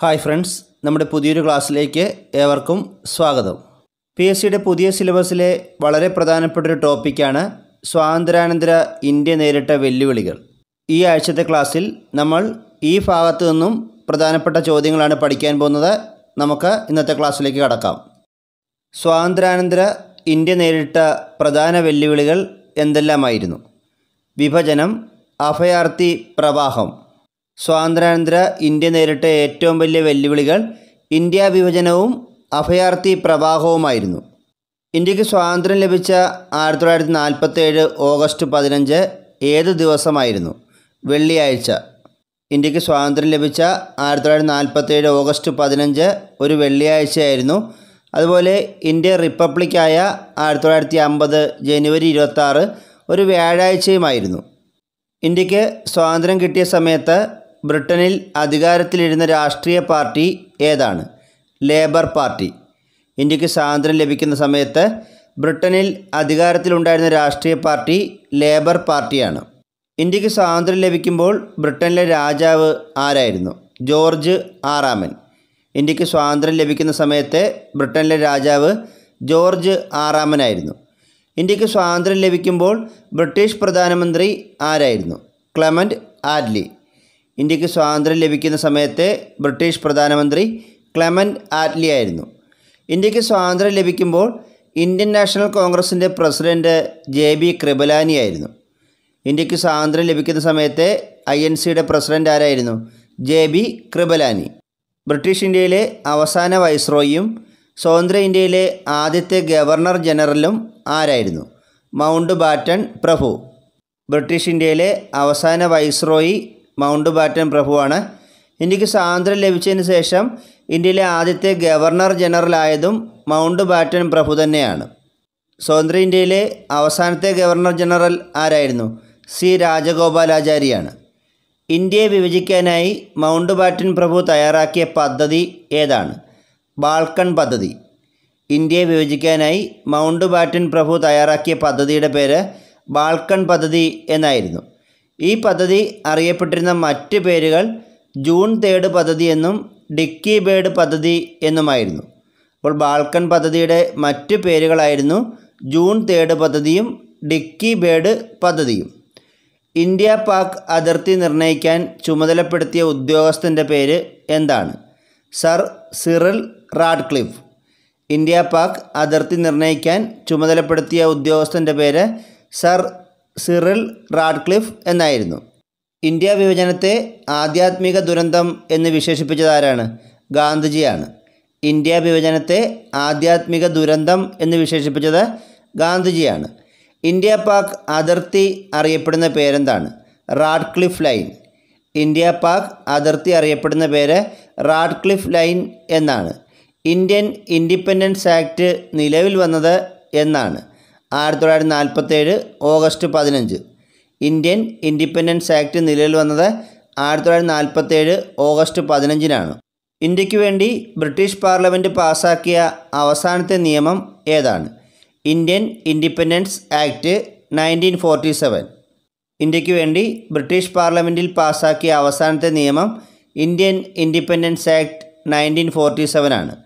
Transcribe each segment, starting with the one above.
Hi friends നമ്മുടെ പുതിയൊരു ക്ലാസ്സിലേക്ക് ഏവർക്കും സ്വാഗതം. പി എസ് സിയുടെ പുതിയ സിലബസിലെ വളരെ പ്രധാനപ്പെട്ട ഒരു ടോപ്പിക്കാണ് സ്വാതന്ത്ര്യാനന്തര ഇന്ത്യ നേരിട്ട വെല്ലുവിളികൾ. ഈ ആഴ്ചത്തെ ക്ലാസ്സിൽ നമ്മൾ ഈ ഭാഗത്തു നിന്നും പ്രധാനപ്പെട്ട ചോദ്യങ്ങളാണ് പഠിക്കാൻ പോകുന്നത്. നമുക്ക് ഇന്നത്തെ ക്ലാസ്സിലേക്ക് കടക്കാം. സ്വാതന്ത്ര്യാനന്തര ഇന്ത്യ നേരിട്ട പ്രധാന വെല്ലുവിളികൾ എന്തെല്ലാമായിരുന്നു? വിഭജനം അഭയാർത്ഥി പ്രവാഹം സ്വാതന്ത്ര്യാനന്തര ഇന്ത്യ നേരിട്ട ഏറ്റവും വലിയ വെല്ലുവിളികൾ ഇന്ത്യ വിഭജനവും അഭയാർത്ഥി പ്രവാഹവുമായിരുന്നു. ഇന്ത്യയ്ക്ക് സ്വാതന്ത്ര്യം ലഭിച്ച ആയിരത്തി തൊള്ളായിരത്തി നാൽപ്പത്തി ഏഴ് ഓഗസ്റ്റ് പതിനഞ്ച് ഏത് ദിവസമായിരുന്നു? വെള്ളിയാഴ്ച. ഇന്ത്യയ്ക്ക് സ്വാതന്ത്ര്യം ലഭിച്ച ആയിരത്തി തൊള്ളായിരത്തി നാൽപ്പത്തി ഏഴ് ഓഗസ്റ്റ് പതിനഞ്ച് ഒരു വെള്ളിയാഴ്ചയായിരുന്നു. അതുപോലെ ഇന്ത്യ റിപ്പബ്ലിക്കായ ആയിരത്തി തൊള്ളായിരത്തി അമ്പത് ജനുവരി ഇരുപത്താറ് ഒരു വ്യാഴാഴ്ചയുമായിരുന്നു. ഇന്ത്യയ്ക്ക് സ്വാതന്ത്ര്യം കിട്ടിയ സമയത്ത് ബ്രിട്ടനിൽ അധികാരത്തിലിരുന്ന രാഷ്ട്രീയ പാർട്ടി ഏതാണ്? Labour party. ഇന്ത്യയ്ക്ക് സ്വാതന്ത്ര്യം ലഭിക്കുന്ന സമയത്ത് ബ്രിട്ടനിൽ അധികാരത്തിലുണ്ടായിരുന്ന രാഷ്ട്രീയ പാർട്ടി ലേബർ പാർട്ടിയാണ്. ഇന്ത്യയ്ക്ക് സ്വാതന്ത്ര്യം ലഭിക്കുമ്പോൾ ബ്രിട്ടനിലെ രാജാവ് ആരായിരുന്നു? ജോർജ് ആറാമൻ. ഇന്ത്യയ്ക്ക് സ്വാതന്ത്ര്യം ലഭിക്കുന്ന സമയത്തെ ബ്രിട്ടനിലെ രാജാവ് ജോർജ് ആറാമനായിരുന്നു. ഇന്ത്യയ്ക്ക് സ്വാതന്ത്ര്യം ലഭിക്കുമ്പോൾ ബ്രിട്ടീഷ് പ്രധാനമന്ത്രി ആരായിരുന്നു? Clement Attlee. ഇന്ത്യയ്ക്ക് സ്വാതന്ത്ര്യം ലഭിക്കുന്ന സമയത്തെ ബ്രിട്ടീഷ് പ്രധാനമന്ത്രി ക്ലെമന്റ് ആറ്റ്ലി ആയിരുന്നു. ഇന്ത്യയ്ക്ക് സ്വാതന്ത്ര്യം ലഭിക്കുമ്പോൾ ഇന്ത്യൻ നാഷണൽ കോൺഗ്രസിന്റെ പ്രസിഡന്റ് ജെ ബി കൃപലാനി ആയിരുന്നു. ഇന്ത്യയ്ക്ക് സ്വാതന്ത്ര്യം ലഭിക്കുന്ന സമയത്തെ ഐ എൻ സിയുടെ പ്രസിഡന്റ് ആരായിരുന്നു? J B Kripalani. ബ്രിട്ടീഷ് ഇന്ത്യയിലെ അവസാന വൈസ്രോയും സ്വതന്ത്ര ഇന്ത്യയിലെ ആദ്യത്തെ ഗവർണർ ജനറലും ആരായിരുന്നു? മൗണ്ട് ബാറ്റൺ പ്രഭു. ബ്രിട്ടീഷ് ഇന്ത്യയിലെ അവസാന വൈസ്രോയി മൗണ്ട് ബാറ്റൻ പ്രഭുവാണ്. ഇന്ത്യയ്ക്ക് സ്വാതന്ത്ര്യം ലഭിച്ചതിന് ശേഷം ഇന്ത്യയിലെ ആദ്യത്തെ ഗവർണർ ജനറലായതും മൗണ്ട് ബാറ്റൻ പ്രഭു തന്നെയാണ്. സ്വതന്ത്ര ഇന്ത്യയിലെ അവസാനത്തെ ഗവർണർ ജനറൽ ആരായിരുന്നു? സി. രാജഗോപാലാചാരിയാണ്. ഇന്ത്യയെ വിഭജിക്കാനായി മൗണ്ട് ബാറ്റൻ പ്രഭു തയ്യാറാക്കിയ പദ്ധതി ഏതാണ്? ബാൾക്കൺ പദ്ധതി. ഇന്ത്യയെ വിഭജിക്കാനായി മൗണ്ട് ബാറ്റൻ പ്രഭു തയ്യാറാക്കിയ പദ്ധതിയുടെ പേര് ബാൾക്കൺ പദ്ധതി എന്നായിരുന്നു. ഈ പദ്ധതി അറിയപ്പെട്ടിരുന്ന മറ്റ് പേരുകൾ ജൂൺ തേർഡ് പദ്ധതി എന്നും ഡിക്കി ബേർഡ് പദ്ധതി എന്നുമായിരുന്നു. അപ്പോൾ ബാൾക്കൺ പദ്ധതിയുടെ മറ്റ് പേരുകളായിരുന്നു ജൂൺ തേർഡ് പദ്ധതിയും ഡിക്കി ബേർഡ് പദ്ധതിയും. ഇന്ത്യ പാക് അതിർത്തി നിർണയിക്കാൻ ചുമതലപ്പെടുത്തിയ ഉദ്യോഗസ്ഥന്റെ പേര് എന്താണ്? Sir Cyril Radcliffe. India Pak അതിർത്തി നിർണയിക്കാൻ ചുമതലപ്പെടുത്തിയ ഉദ്യോഗസ്ഥന്റെ പേര് സർ സിറിൽ റാഡ്ക്ലിഫ് എന്നായിരുന്നു. ഇന്ത്യ വിഭജനത്തെ ആധ്യാത്മിക ദുരന്തം എന്ന് വിശേഷിപ്പിച്ചത് ആരാണ്? ഗാന്ധിജിയാണ്. ഇന്ത്യ വിഭജനത്തെ ആധ്യാത്മിക ദുരന്തം എന്ന് വിശേഷിപ്പിച്ചത് ഗാന്ധിജിയാണ്. ഇന്ത്യ പാക് അതിർത്തി അറിയപ്പെടുന്ന പേരെന്താണ്? Radcliffe line. ഇന്ത്യ പാക് അതിർത്തി അറിയപ്പെടുന്ന പേര് റാഡ്ക്ലിഫ് ലൈൻ എന്നാണ്. ഇന്ത്യൻ ഇൻഡിപെൻഡൻസ് ആക്ട് നിലവിൽ വന്നത് എന്നാണ്. ആയിരത്തി തൊള്ളായിരത്തി നാൽപ്പത്തേഴ് ഓഗസ്റ്റ് പതിനഞ്ച്. ഇന്ത്യൻ ഇൻഡിപെൻഡൻസ് ആക്ട് നിലവിൽ വന്നത് ആയിരത്തി തൊള്ളായിരത്തി നാൽപ്പത്തേഴ് ഓഗസ്റ്റ് പതിനഞ്ചിനാണ്. ഇന്ത്യയ്ക്ക് വേണ്ടി ബ്രിട്ടീഷ് പാർലമെന്റ് പാസാക്കിയ അവസാനത്തെ നിയമം ഏതാണ്? Indian Independence Act nineteen forty seven. ഇന്ത്യയ്ക്ക് വേണ്ടി ബ്രിട്ടീഷ് പാർലമെന്റിൽ പാസാക്കിയ അവസാനത്തെ നിയമം Indian Independence Act nineteen forty seven ആണ്.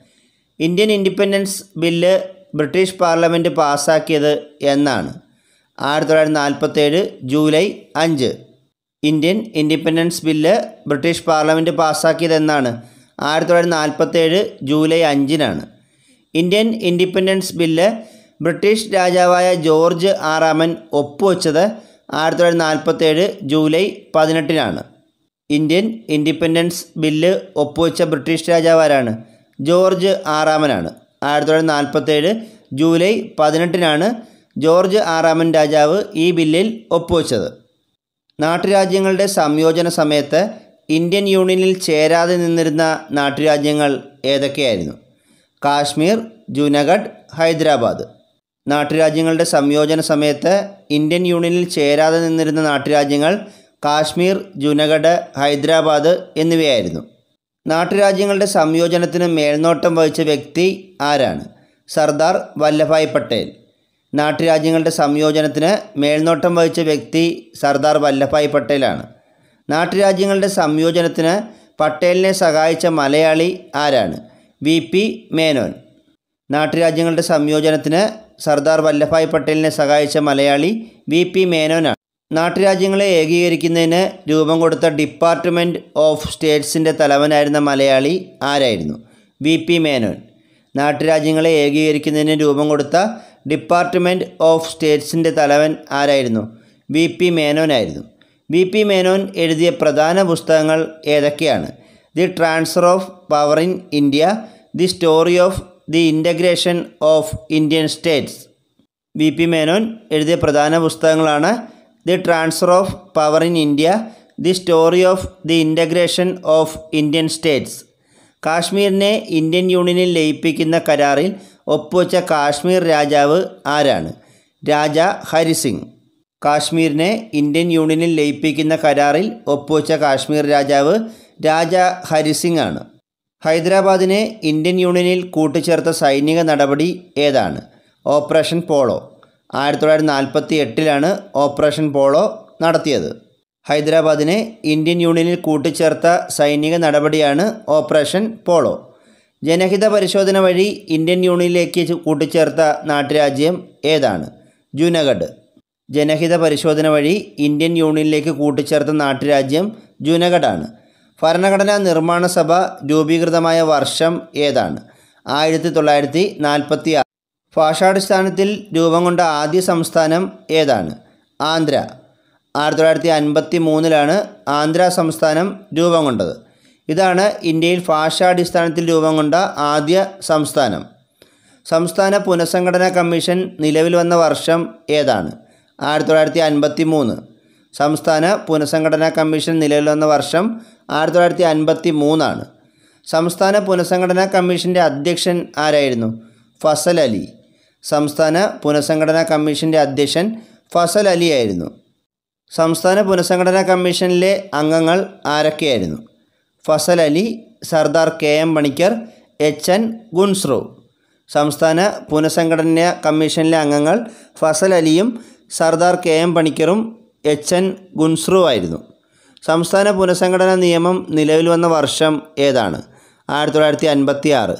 Indian Independence bill British parliament പാസാക്കിയത് എന്നാണ്. ആയിരത്തി തൊള്ളായിരത്തി നാൽപ്പത്തേഴ് ജൂലൈ അഞ്ച്. Indian Independence bill British parliament പാസാക്കിയത് എന്നാണ്. ആയിരത്തി തൊള്ളായിരത്തി നാൽപ്പത്തേഴ് ജൂലൈ അഞ്ചിനാണ്. ഇന്ത്യൻ ഇൻഡിപെൻഡൻസ് ബില്ല് ബ്രിട്ടീഷ് രാജാവായ ജോർജ് ആറാമൻ ഒപ്പുവെച്ചത് ആയിരത്തി തൊള്ളായിരത്തി നാൽപ്പത്തേഴ് ജൂലൈ പതിനെട്ടിനാണ്. ഇന്ത്യൻ ഇൻഡിപെൻഡൻസ് ബില്ല് ഒപ്പുവെച്ച ബ്രിട്ടീഷ് രാജാവാരാണ് ജോർജ് ആറാമനാണ് ആയിരത്തി തൊള്ളായിരത്തി നാൽപ്പത്തേഴ് ജൂലൈ പതിനെട്ടിനാണ് ജോർജ് ആറാമൻ രാജാവ് ഈ ബില്ലിൽ ഒപ്പുവെച്ചത്. നാട്ടുരാജ്യങ്ങളുടെ സംയോജന സമയത്ത് ഇന്ത്യൻ യൂണിയനിൽ ചേരാതെ നിന്നിരുന്ന നാട്ടുരാജ്യങ്ങൾ ഏതൊക്കെയായിരുന്നു? കാശ്മീർ ജൂനഗഡ് ഹൈദരാബാദ്. നാട്ടുരാജ്യങ്ങളുടെ സംയോജന സമയത്ത് ഇന്ത്യൻ യൂണിയനിൽ ചേരാതെ നിന്നിരുന്ന നാട്ടുരാജ്യങ്ങൾ കാശ്മീർ ജൂനഗഡ് ഹൈദരാബാദ് എന്നിവയായിരുന്നു. നാട്ടുരാജ്യങ്ങളുടെ സംയോജനത്തിന് മേൽനോട്ടം വഹിച്ച വ്യക്തി ആരാണ്? സർദാർ വല്ലഭായ് പട്ടേൽ. നാട്ടുരാജ്യങ്ങളുടെ സംയോജനത്തിന് മേൽനോട്ടം വഹിച്ച വ്യക്തി സർദാർ വല്ലഭായ് പട്ടേലാണ്. നാട്ടുരാജ്യങ്ങളുടെ സംയോജനത്തിന് പട്ടേലിനെ സഹായിച്ച മലയാളി ആരാണ്? വി. പി. മേനോൻ. നാട്ടുരാജ്യങ്ങളുടെ സംയോജനത്തിന് സർദാർ വല്ലഭായ് പട്ടേലിനെ സഹായിച്ച മലയാളി വി. പി. മേനോനാണ്. നാട്ടുരാജ്യങ്ങളെ ഏകീകരിക്കുന്നതിന് രൂപം കൊടുത്ത ഡിപ്പാർട്ട്മെന്റ് ഓഫ് സ്റ്റേറ്റ്സിന്റെ തലവനായിരുന്ന മലയാളി ആരായിരുന്നു? വി. പി. മേനോൻ. നാട്ടുരാജ്യങ്ങളെ ഏകീകരിക്കുന്നതിന് രൂപം കൊടുത്ത ഡിപ്പാർട്ട്മെന്റ് ഓഫ് സ്റ്റേറ്റ്സിന്റെ തലവൻ ആരായിരുന്നു? വി. പി. മേനോനായിരുന്നു വി. പി. മേനോൻ എഴുതിയ പ്രധാന പുസ്തകങ്ങൾ ഏതൊക്കെയാണ്? The transfer of power in India the story of the integration of Indian states. V. P. Menon എഴുതിയ പ്രധാന പുസ്തകങ്ങളാണ് the transfer of power in India the story of the integration of Indian states. കാശ്മീരിനെ Indian യൂണിയനിൽ ലയിപ്പിക്കുന്ന കരാറിൽ ഒപ്പുവെച്ച കാശ്മീർ രാജാവ് ആരാണ്? രാജ Harisingh. കാശ്മീരിനെ Indian യൂണിയനിൽ ലയിപ്പിക്കുന്ന കരാറിൽ ഒപ്പുവെച്ച കാശ്മീർ രാജാവ് രാജ ഹരിസിംഗ് ആണ്. ഹൈദരാബാദിനെ ഇന്ത്യൻ യൂണിയനിൽ കൂട്ടിച്ചേർത്ത സൈനിക നടപടി ഏതാണ്? Operation Polo. ആയിരത്തി തൊള്ളായിരത്തി നാൽപ്പത്തി എട്ടിലാണ് ഓപ്പറേഷൻ പോളോ നടത്തിയത്. ഹൈദരാബാദിനെ ഇന്ത്യൻ യൂണിയനിൽ കൂട്ടിച്ചേർത്ത സൈനിക നടപടിയാണ് ഓപ്പറേഷൻ പോളോ. ജനഹിത പരിശോധന വഴി ഇന്ത്യൻ യൂണിയനിലേക്ക് കൂട്ടിച്ചേർത്ത നാട്ടുരാജ്യം ഏതാണ്? ജുനഗഡ്. ജനഹിത പരിശോധന വഴി ഇന്ത്യൻ യൂണിയനിലേക്ക് കൂട്ടിച്ചേർത്ത നാട്ടുരാജ്യം ജൂനഗഡാണ്. ഭരണഘടനാ നിർമ്മാണ സഭ രൂപീകൃതമായ വർഷം ഏതാണ്? ആയിരത്തി തൊള്ളായിരത്തി നാൽപ്പത്തി ഭാഷാടിസ്ഥാനത്തിൽ രൂപം കൊണ്ട ആദ്യ സംസ്ഥാനം ഏതാണ്? ആന്ധ്ര. ആയിരത്തി തൊള്ളായിരത്തി അൻപത്തി മൂന്നിലാണ് ആന്ധ്ര സംസ്ഥാനം രൂപം കൊണ്ടത്. ഇതാണ് ഇന്ത്യയിൽ ഭാഷാടിസ്ഥാനത്തിൽ രൂപം കൊണ്ട ആദ്യ സംസ്ഥാനം. സംസ്ഥാന പുനഃസംഘടനാ കമ്മീഷൻ നിലവിൽ വന്ന വർഷം ഏതാണ്? ആയിരത്തി തൊള്ളായിരത്തി അൻപത്തി മൂന്ന് സംസ്ഥാന പുനഃസംഘടനാ കമ്മീഷൻ നിലവിൽ വന്ന വർഷം ആയിരത്തി തൊള്ളായിരത്തി അൻപത്തി മൂന്നാണ് സംസ്ഥാന പുനഃസംഘടനാ കമ്മീഷന്റെ അധ്യക്ഷൻ ആരായിരുന്നു? ഫസൽ അലി. സംസ്ഥാന പുനഃസംഘടനാ കമ്മീഷന്റെ അധ്യക്ഷൻ ഫസൽ അലി ആയിരുന്നു. സംസ്ഥാന പുനഃസംഘടനാ കമ്മീഷനിലെ അംഗങ്ങൾ ആരൊക്കെയായിരുന്നു? Fazal Ali Sardar K M Panikkar H N Kunzru. സംസ്ഥാന പുനഃസംഘടനാ കമ്മീഷനിലെ അംഗങ്ങൾ ഫസൽ അലിയും സർദാർ കെ എം പണിക്കറും എച്ച് എൻ ഗുൻസ്രോ ആയിരുന്നു. സംസ്ഥാന പുനഃസംഘടനാ നിയമം നിലവിൽ വന്ന വർഷം ഏതാണ്? ആയിരത്തി തൊള്ളായിരത്തി അൻപത്തി ആറ്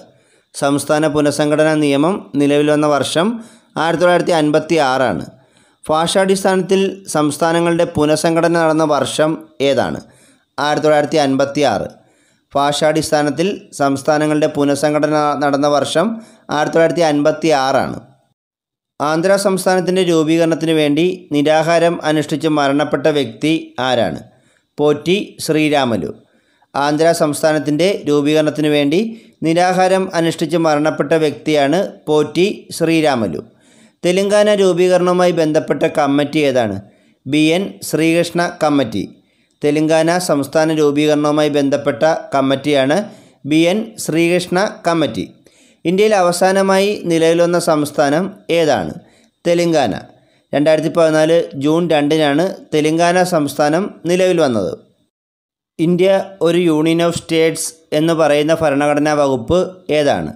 സംസ്ഥാന പുനഃസംഘടനാ നിയമം നിലവിൽ വന്ന വർഷം ആയിരത്തി തൊള്ളായിരത്തി അൻപത്തി ആറാണ് ഭാഷാടിസ്ഥാനത്തിൽ സംസ്ഥാനങ്ങളുടെ പുനഃസംഘടന നടന്ന വർഷം ഏതാണ്? ആയിരത്തി തൊള്ളായിരത്തി അൻപത്തി ആറ് ഭാഷാടിസ്ഥാനത്തിൽ സംസ്ഥാനങ്ങളുടെ പുനഃസംഘടന നടന്ന വർഷം ആയിരത്തി തൊള്ളായിരത്തി അൻപത്തി ആറാണ് ആന്ധ്ര സംസ്ഥാനത്തിന്റെ രൂപീകരണത്തിന് വേണ്ടി നിരാഹാരം അനുഷ്ഠിച്ച് മരണപ്പെട്ട വ്യക്തി ആരാണ്? പോറ്റി ശ്രീരാമലു. ആന്ധ്ര സംസ്ഥാനത്തിന്റെ രൂപീകരണത്തിനു വേണ്ടി നിരാഹാരം അനുഷ്ഠിച്ച് മരണപ്പെട്ട വ്യക്തിയാണ് പോറ്റി ശ്രീരാമലു. തെലങ്കാന രൂപീകരണവുമായി ബന്ധപ്പെട്ട കമ്മിറ്റി ഏതാണ്? B N Srikrishna committee. Telangana സംസ്ഥാന രൂപീകരണവുമായി ബന്ധപ്പെട്ട കമ്മിറ്റിയാണ് ബി എൻ ശ്രീകൃഷ്ണ കമ്മിറ്റി. ഇന്ത്യയിൽ അവസാനമായി നിലവിൽ വന്ന സംസ്ഥാനം ഏതാണ്? തെലങ്കാന. രണ്ടായിരത്തി പതിനാല് ജൂൺ രണ്ടിനാണ് തെലങ്കാന സംസ്ഥാനം നിലവിൽ വന്നത്. ഇന്ത്യ ഒരു യൂണിയൻ ഓഫ് സ്റ്റേറ്റ്സ് എന്ന് പറയുന്ന ഭരണഘടനാ വകുപ്പ് ഏതാണ്?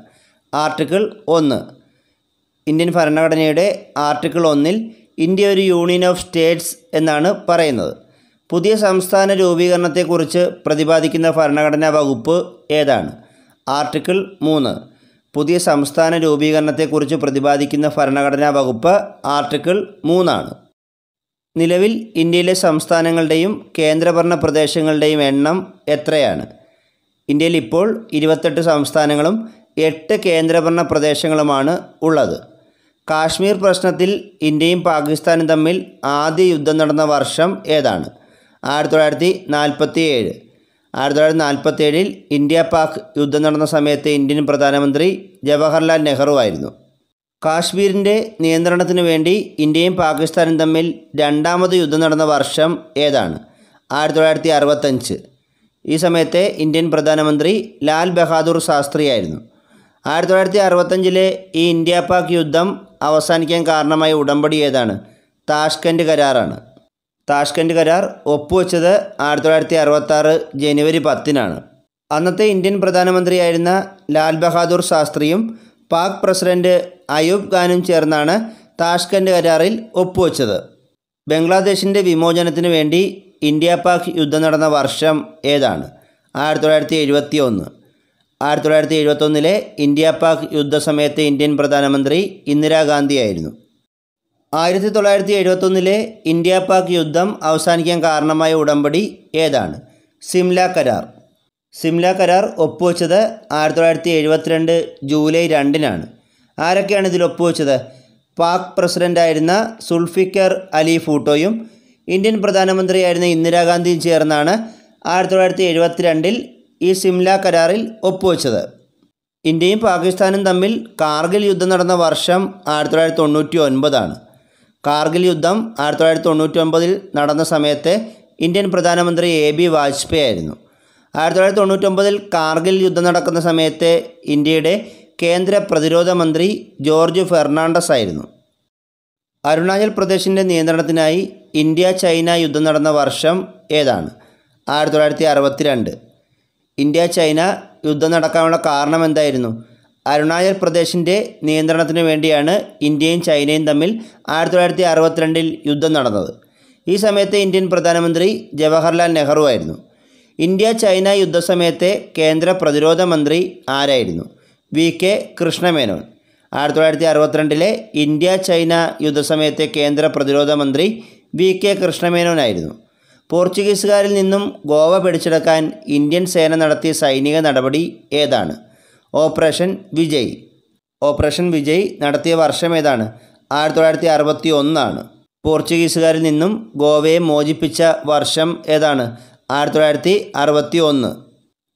ആർട്ടിക്കിൾ ഒന്ന്. ഇന്ത്യൻ ഭരണഘടനയുടെ ആർട്ടിക്കിൾ ഒന്നിൽ ഇന്ത്യ ഒരു യൂണിയൻ ഓഫ് സ്റ്റേറ്റ്സ് എന്നാണ് പറയുന്നത്. പുതിയ സംസ്ഥാന രൂപീകരണത്തെക്കുറിച്ച് പ്രതിപാദിക്കുന്ന ഭരണഘടനാ വകുപ്പ് ഏതാണ്? ആർട്ടിക്കിൾ മൂന്ന്. പുതിയ സംസ്ഥാന രൂപീകരണത്തെക്കുറിച്ച് പ്രതിപാദിക്കുന്ന ഭരണഘടനാ വകുപ്പ് ആർട്ടിക്കിൾ മൂന്നാണ്. നിലവിൽ ഇന്ത്യയിലെ സംസ്ഥാനങ്ങളുടെയും കേന്ദ്രഭരണ പ്രദേശങ്ങളുടെയും എണ്ണം എത്രയാണ്? ഇന്ത്യയിൽ ഇപ്പോൾ ഇരുപത്തെട്ട് സംസ്ഥാനങ്ങളും എട്ട് കേന്ദ്രഭരണ പ്രദേശങ്ങളുമാണ് ഉള്ളത്. കാശ്മീർ പ്രശ്നത്തിൽ ഇന്ത്യയും പാകിസ്ഥാനും തമ്മിൽ ആദ്യ യുദ്ധം നടന്ന വർഷം ഏതാണ്? ആയിരത്തി തൊള്ളായിരത്തി നാൽപ്പത്തി ഏഴ് ആയിരത്തി തൊള്ളായിരത്തി നാൽപ്പത്തി ഏഴിൽ ഇന്ത്യ പാക് യുദ്ധം നടന്ന സമയത്ത് ഇന്ത്യൻ പ്രധാനമന്ത്രി ജവഹർലാൽ നെഹ്റു ആയിരുന്നു കാശ്മീരിന്റെ നിയന്ത്രണത്തിന് വേണ്ടി ഇന്ത്യയും പാകിസ്ഥാനും തമ്മിൽ രണ്ടാമത് യുദ്ധം നടന്ന വർഷം ഏതാണ്? ആയിരത്തി തൊള്ളായിരത്തി അറുപത്തഞ്ച് ഈ സമയത്തെ ഇന്ത്യൻ പ്രധാനമന്ത്രി ലാൽ ബഹാദൂർ ശാസ്ത്രിയായിരുന്നു ആയിരത്തി തൊള്ളായിരത്തി അറുപത്തഞ്ചിലെ ഈ ഇന്ത്യ പാക് യുദ്ധം അവസാനിക്കാൻ കാരണമായ ഉടമ്പടി ഏതാണ്? താഷ്കൻഡ് കരാറാണ്. താഷ്കൻഡ് കരാർ ഒപ്പുവെച്ചത് ആയിരത്തി തൊള്ളായിരത്തി അറുപത്താറ് ജനുവരി പത്തിനാണ്. അന്നത്തെ ഇന്ത്യൻ പ്രധാനമന്ത്രിയായിരുന്ന ലാൽ ബഹാദൂർ ശാസ്ത്രിയും പാക് പ്രസിഡന്റ് അയൂബ് ഖാനും ചേർന്നാണ് താഷ്കൻഡ് കരാറിൽ ഒപ്പുവെച്ചത്. ബംഗ്ലാദേശിന്റെ വിമോചനത്തിന് വേണ്ടി ഇന്ത്യ പാക് യുദ്ധം നടന്ന വർഷം ഏതാണ്? ആയിരത്തി തൊള്ളായിരത്തി എഴുപത്തി ഒന്ന് ആയിരത്തി തൊള്ളായിരത്തി എഴുപത്തൊന്നിലെ ഇന്ത്യ പാക് യുദ്ധസമയത്തെ ഇന്ത്യൻ പ്രധാനമന്ത്രി ഇന്ദിരാഗാന്ധിയായിരുന്നു ആയിരത്തി തൊള്ളായിരത്തി എഴുപത്തൊന്നിലെ ഇന്ത്യ പാക് യുദ്ധം അവസാനിക്കാൻ കാരണമായ ഉടമ്പടി ഏതാണ്? സിംല കരാർ. സിംല കരാർ ഒപ്പുവെച്ചത് ആയിരത്തി തൊള്ളായിരത്തി എഴുപത്തിരണ്ട് ജൂലൈ രണ്ടിനാണ്. ആരൊക്കെയാണ് ഇതിൽ ഒപ്പുവെച്ചത്? പാക് പ്രസിഡന്റായിരുന്ന സുൽഫിക്കർ അലി ഫൂട്ടോയും ഇന്ത്യൻ പ്രധാനമന്ത്രിയായിരുന്ന ഇന്ദിരാഗാന്ധിയും ചേർന്നാണ് ആയിരത്തി തൊള്ളായിരത്തി എഴുപത്തിരണ്ടിൽ ഈ സിംല കരാറിൽ ഒപ്പുവെച്ചത്. ഇന്ത്യയും പാകിസ്ഥാനും തമ്മിൽ കാർഗിൽ യുദ്ധം നടന്ന വർഷം ആയിരത്തി തൊള്ളായിരത്തി തൊണ്ണൂറ്റി ഒൻപതാണ് കാർഗിൽ യുദ്ധം ആയിരത്തി തൊള്ളായിരത്തി തൊണ്ണൂറ്റി ഒൻപതിൽ നടന്ന സമയത്തെ ഇന്ത്യൻ പ്രധാനമന്ത്രി എ ബി വാജ്പേയി ആയിരുന്നു ആയിരത്തി തൊള്ളായിരത്തി തൊണ്ണൂറ്റൊമ്പതിൽ കാർഗിൽ യുദ്ധം നടക്കുന്ന സമയത്ത് ഇന്ത്യയുടെ കേന്ദ്ര പ്രതിരോധ മന്ത്രി ജോർജ് ഫെർണാണ്ടസ് ആയിരുന്നു. അരുണാചൽ പ്രദേശിന്റെ നിയന്ത്രണത്തിനായി ഇന്ത്യ ചൈന യുദ്ധം നടന്ന വർഷം ഏതാണ്? ആയിരത്തി തൊള്ളായിരത്തി അറുപത്തിരണ്ട് ഇന്ത്യ ചൈന യുദ്ധം നടക്കാനുള്ള കാരണം എന്തായിരുന്നു? അരുണാചൽ പ്രദേശിന്റെ നിയന്ത്രണത്തിന് വേണ്ടിയാണ് ഇന്ത്യയും ചൈനയും തമ്മിൽ ആയിരത്തി തൊള്ളായിരത്തി അറുപത്തിരണ്ടിൽ യുദ്ധം നടന്നത്. ഈ സമയത്ത് ഇന്ത്യൻ പ്രധാനമന്ത്രി ജവഹർലാൽ നെഹ്റു ആയിരുന്നു. ഇന്ത്യ ചൈന യുദ്ധസമയത്തെ കേന്ദ്ര പ്രതിരോധ മന്ത്രി ആരായിരുന്നു? V K Krishna Menon. ആയിരത്തി തൊള്ളായിരത്തി അറുപത്തിരണ്ടിലെ ഇന്ത്യ ചൈന യുദ്ധസമയത്തെ കേന്ദ്ര പ്രതിരോധ മന്ത്രി വി കെ കൃഷ്ണമേനോനായിരുന്നു. പോർച്ചുഗീസുകാരിൽ നിന്നും ഗോവ പിടിച്ചെടുക്കാൻ ഇന്ത്യൻ സേന നടത്തിയ സൈനിക നടപടി ഏതാണ്? ഓപ്പറേഷൻ വിജയ്. ഓപ്പറേഷൻ വിജയ് നടത്തിയ വർഷം ഏതാണ്? ആയിരത്തി തൊള്ളായിരത്തി അറുപത്തി ഒന്നാണ് പോർച്ചുഗീസുകാരിൽ നിന്നും ഗോവയെ മോചിപ്പിച്ച വർഷം ഏതാണ്? ആയിരത്തി തൊള്ളായിരത്തി അറുപത്തി ഒന്ന്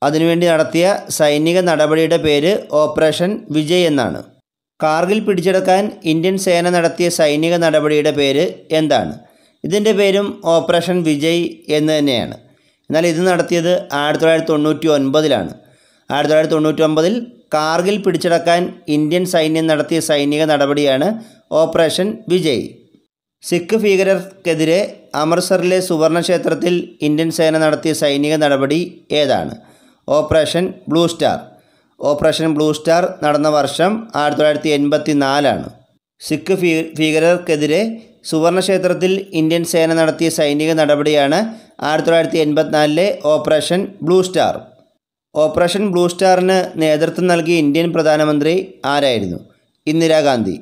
അതിനുവേണ്ടി നടത്തിയ സൈനിക നടപടിയുടെ പേര് ഓപ്പറേഷൻ വിജയ് എന്നാണ്. കാർഗിൽ പിടിച്ചെടുക്കാൻ ഇന്ത്യൻ സേന നടത്തിയ സൈനിക നടപടിയുടെ പേര് എന്താണ്? ഇതിന്റെ പേരും ഓപ്പറേഷൻ വിജയ് എന്ന് തന്നെയാണ്. എന്നാൽ ഇത് നടത്തിയത് ആയിരത്തി തൊള്ളായിരത്തി തൊണ്ണൂറ്റി ഒൻപതിലാണ് ആയിരത്തി തൊള്ളായിരത്തി തൊണ്ണൂറ്റി ഒമ്പതിൽ കാർഗിൽ പിടിച്ചടക്കാൻ ഇന്ത്യൻ സൈന്യം നടത്തിയ സൈനിക നടപടിയാണ് ഓപ്പറേഷൻ വിജയ്. സിഖ് ഭീകരർക്കെതിരെ അമൃത്സറിലെ സുവർണ ക്ഷേത്രത്തിൽ ഇന്ത്യൻ സേന നടത്തിയ സൈനിക നടപടി ഏതാണ്? Operation blue star. Operation blue star നടന്ന വർഷം ആയിരത്തി തൊള്ളായിരത്തി എൺപത്തി നാലാണ് സിഖ് ഭീ ഭീകരർക്കെതിരെ സുവർണ ക്ഷേത്രത്തിൽ ഇന്ത്യൻ സേന നടത്തിയ സൈനിക നടപടിയാണ് ആയിരത്തി തൊള്ളായിരത്തി എൺപത്തിനാലിലെ operation blue star. Operation blue സ്റ്റാറിന് നേതൃത്വം നൽകിയ ഇന്ത്യൻ പ്രധാനമന്ത്രി ആരായിരുന്നു? ഇന്ദിരാഗാന്ധി.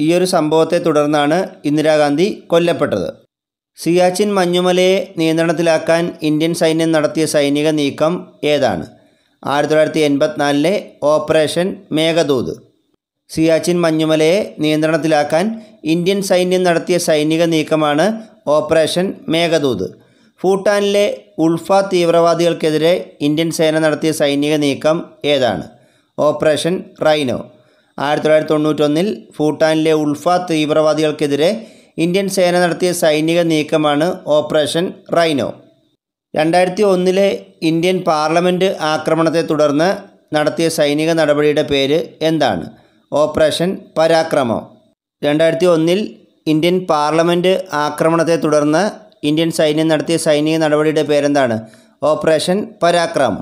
ഈയൊരു സംഭവത്തെ തുടർന്നാണ് ഇന്ദിരാഗാന്ധി കൊല്ലപ്പെട്ടത്. സിയാച്ചിൻ മഞ്ഞുമലയെ നിയന്ത്രണത്തിലാക്കാൻ ഇന്ത്യൻ സൈന്യം നടത്തിയ സൈനിക നീക്കം ഏതാണ്? ആയിരത്തി തൊള്ളായിരത്തി എൺപത്തിനാലിലെ ഓപ്പറേഷൻ മേഘദൂത്. സിയാച്ചിൻ മഞ്ഞുമലയെ നിയന്ത്രണത്തിലാക്കാൻ ഇന്ത്യൻ സൈന്യം നടത്തിയ സൈനിക നീക്കമാണ് ഓപ്പറേഷൻ മേഘദൂത്. ഭൂട്ടാനിലെ ഉൾഫ തീവ്രവാദികൾക്കെതിരെ ഇന്ത്യൻ സേന നടത്തിയ സൈനിക നീക്കം ഏതാണ്? Operation rhino. ആയിരത്തി തൊള്ളായിരത്തി തൊണ്ണൂറ്റൊന്നിൽ ഭൂട്ടാനിലെ ഉൾഫ തീവ്രവാദികൾക്കെതിരെ ഇന്ത്യൻ സേന നടത്തിയ സൈനിക നീക്കമാണ് ഓപ്പറേഷൻ റൈനോ. രണ്ടായിരത്തി ഒന്നിലെ ഇന്ത്യൻ പാർലമെന്റ് ആക്രമണത്തെ തുടർന്ന് നടത്തിയ സൈനിക നടപടിയുടെ പേര് എന്താണ്? ഓപ്പറേഷൻ പരാക്രമം. രണ്ടായിരത്തി ഒന്നിൽ ഇന്ത്യൻ പാർലമെന്റ് ആക്രമണത്തെ തുടർന്ന് ഇന്ത്യൻ സൈന്യം നടത്തിയ സൈനിക നടപടിയുടെ പേരെന്താണ്? ഓപ്പറേഷൻ പരാക്രം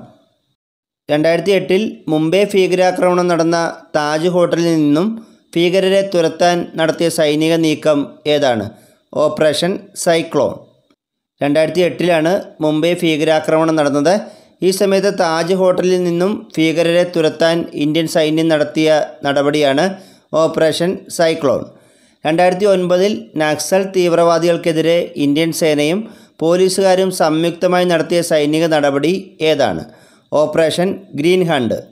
രണ്ടായിരത്തി എട്ടിൽ മുംബൈ ഭീകരാക്രമണം നടന്ന താജ് ഹോട്ടലിൽ നിന്നും ഭീകരരെ തുരത്താൻ നടത്തിയ സൈനിക നീക്കം ഏതാണ്? Operation cyclone. രണ്ടായിരത്തി എട്ടിലാണ് മുംബൈ ഭീകരാക്രമണം നടന്നത്. ഈ സമയത്ത് താജ് ഹോട്ടലിൽ നിന്നും ഭീകരരെ തുരത്താൻ ഇന്ത്യൻ സൈന്യം നടത്തിയ നടപടിയാണ് ഓപ്പറേഷൻ സൈക്ലോൺ. രണ്ടായിരത്തി ഒൻപതിൽ നക്സൽ തീവ്രവാദികൾക്കെതിരെ ഇന്ത്യൻ സേനയും പോലീസുകാരും സംയുക്തമായി നടത്തിയ സൈനിക നടപടി ഏതാണ്? Operation green hunt.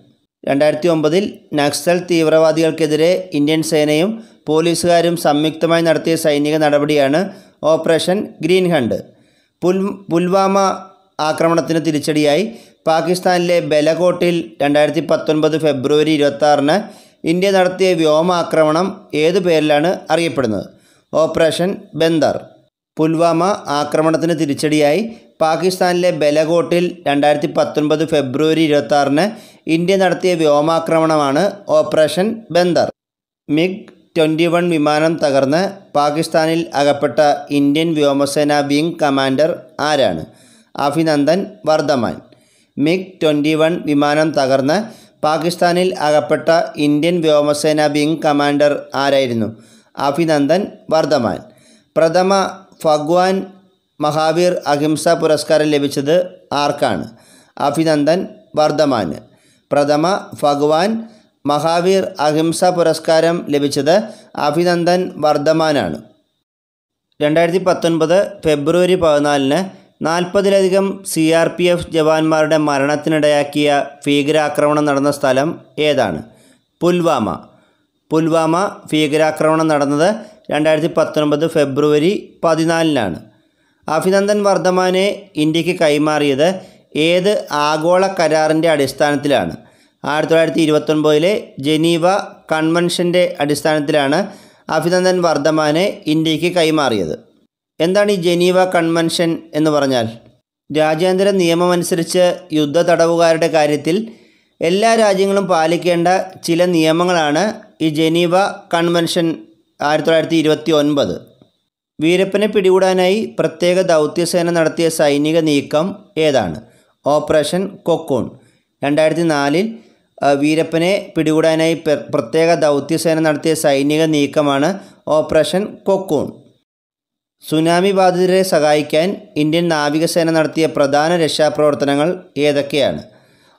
രണ്ടായിരത്തി ഒമ്പതിൽ നക്സൽ തീവ്രവാദികൾക്കെതിരെ ഇന്ത്യൻ സേനയും പോലീസുകാരും സംയുക്തമായി നടത്തിയ സൈനിക നടപടിയാണ് ഓപ്പറേഷൻ ഗ്രീൻ ഹണ്ട്. പുൽ പുൽവാമ ആക്രമണത്തിന് തിരിച്ചടിയായി പാകിസ്ഥാനിലെ ബലകോട്ടിൽ രണ്ടായിരത്തി പത്തൊൻപത് ഫെബ്രുവരി ഇരുപത്താറിന് ഇന്ത്യ നടത്തിയ വ്യോമാക്രമണം ഏതു പേരിലാണ് അറിയപ്പെടുന്നത്? ഓപ്പറേഷൻ ബന്ദർ. പുൽവാമ ആക്രമണത്തിന് തിരിച്ചടിയായി പാകിസ്ഥാനിലെ ബലകോട്ടിൽ രണ്ടായിരത്തി പത്തൊൻപത് ഫെബ്രുവരി ഇരുപത്താറിന് ഇന്ത്യ നടത്തിയ വ്യോമാക്രമണമാണ് operation Bandar. MiG twenty one വിമാനം തകർന്ന് പാകിസ്ഥാനിൽ അകപ്പെട്ട ഇന്ത്യൻ വ്യോമസേന വിംഗ് കമാൻഡർ ആരാണ്? Abhinandan Varthaman. MiG twenty one വിമാനം തകർന്ന് പാകിസ്ഥാനിൽ അകപ്പെട്ട ഇന്ത്യൻ വ്യോമസേന വിംഗ് കമാൻഡർ ആരായിരുന്നു? അഭിനന്ദൻ വർദ്ധമാൻ. പ്രഥമ ഭഗവാൻ മഹാവീർ അഹിംസ പുരസ്കാരം ലഭിച്ചത് ആർക്കാണ്? അഭിനന്ദൻ വർദ്ധമാൻ പ്രഥമ ഭഗവാൻ മഹാവീർ അഹിംസ പുരസ്കാരം ലഭിച്ചത് അഭിനന്ദൻ വർദ്ധമാനാണ്. രണ്ടായിരത്തി പത്തൊൻപത് ഫെബ്രുവരി പതിനാലിന് നാൽപ്പതിലധികം സി ആർ പി എഫ് ജവാന്മാരുടെ മരണത്തിനിടയാക്കിയ ഭീകരാക്രമണം നടന്ന സ്ഥലം ഏതാണ്? പുൽവാമ. പുൽവാമ ഭീകരാക്രമണം നടന്നത് രണ്ടായിരത്തി പത്തൊൻപത് ഫെബ്രുവരി പതിനാലിനാണ്. അഭിനന്ദൻ വർദ്ധമാനെ ഇന്ത്യയ്ക്ക് കൈമാറിയത് ഏത് ആഗോള കരാറിന്റെ അടിസ്ഥാനത്തിലാണ്? ആയിരത്തി തൊള്ളായിരത്തി ഇരുപത്തൊൻപതിലെ ജനീവ കൺവെൻഷന്റെ അടിസ്ഥാനത്തിലാണ് അഭിനന്ദൻ വർദ്ധമാനെ ഇന്ത്യയ്ക്ക് കൈമാറിയത്. എന്താണ് ഈ ജനീവ കൺവെൻഷൻ എന്ന് പറഞ്ഞാൽ? രാജ്യാന്തര നിയമമനുസരിച്ച് യുദ്ധ തടവുകാരുടെ കാര്യത്തിൽ എല്ലാ രാജ്യങ്ങളും പാലിക്കേണ്ട ചില നിയമങ്ങളാണ് ഈ ജനീവ കൺവെൻഷൻ ആയിരത്തി തൊള്ളായിരത്തി ഇരുപത്തി ഒൻപത് വീരപ്പനെ പിടികൂടാനായി പ്രത്യേക ദൗത്യസേന നടത്തിയ സൈനിക നീക്കം ഏതാണ്? Operation cocoon. രണ്ടായിരത്തി നാലിൽ വീരപ്പനെ പിടികൂടാനായി പ്രത്യേക ദൗത്യസേന നടത്തിയ സൈനിക നീക്കമാണ് ഓപ്പറേഷൻ കൊക്കൂൺ. സുനാമി ബാധിതരെ സഹായിക്കാൻ ഇന്ത്യൻ നാവികസേന നടത്തിയ പ്രധാന രക്ഷാപ്രവർത്തനങ്ങൾ ഏതൊക്കെയാണ്?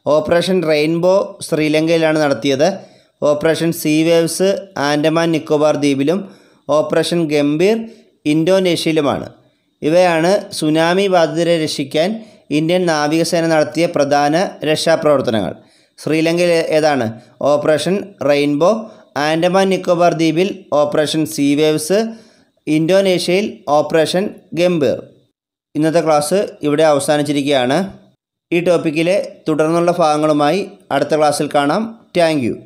ഓപ്പറേഷൻ റെയിൻബോ ശ്രീലങ്കയിലാണ് നടത്തിയത്. Operation sea waves Andaman Nicobar ദ്വീപിലും. Operation Gambhir ഇന്തോനേഷ്യയിലുമാണ്. ഇവയാണ് സുനാമി ബാധിതരെ രക്ഷിക്കാൻ ഇന്ത്യൻ നാവികസേന നടത്തിയ പ്രധാന രക്ഷാപ്രവർത്തനങ്ങൾ. ശ്രീലങ്കയിൽ ഏതാണ്? ഓപ്പറേഷൻ റെയിൻബോ ആൻഡമാൻ നിക്കോബാർ ദ്വീപിൽ ഓപ്പറേഷൻ സീ വേവ്സ് ഇന്തോനേഷ്യയിൽ ഓപ്പറേഷൻ ഗംഭീർ. ഇന്നത്തെ ക്ലാസ് ഇവിടെ അവസാനിച്ചിരിക്കുകയാണ്. ഈ ടോപ്പിക്കിലെ തുടർന്നുള്ള ഭാഗങ്ങളുമായി അടുത്ത ക്ലാസ്സിൽ കാണാം. താങ്ക്